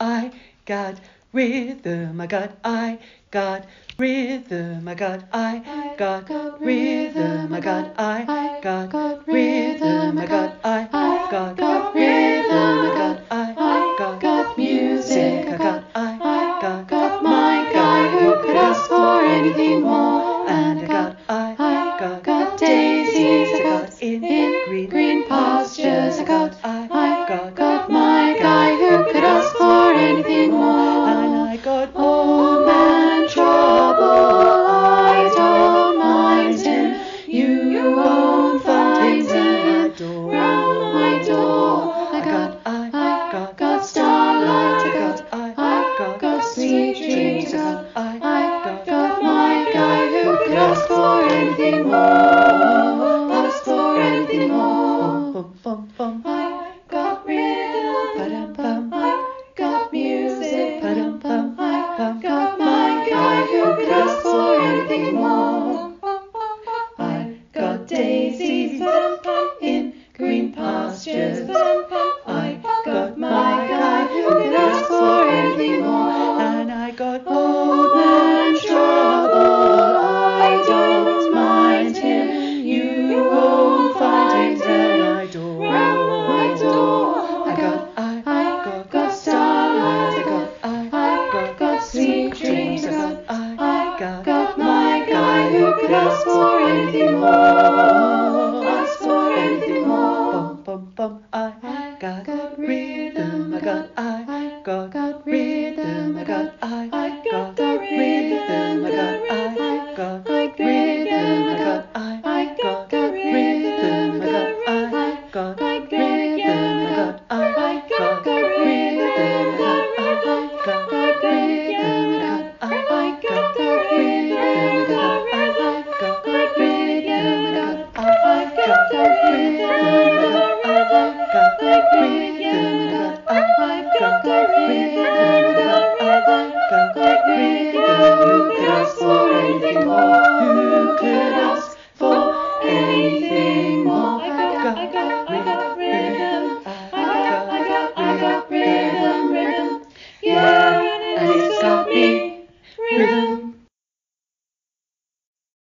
I got rhythm. I got, I got rhythm. I got, I got rhythm. I got, I got rhythm. I got, I got rhythm. I got, I got music. I got, I got my guy who could ask for anything more. And I got, I got daisies. I got in green green pastures. I got, I got, my guy who could ask for anything more. Ask for anything more. I got rhythm. I got music. I got my guy who could ask for anything more. I got daisies got, got rhythm, I got I, I. got, got rhythm, I got I, I got the rhythm, I got I, I. Got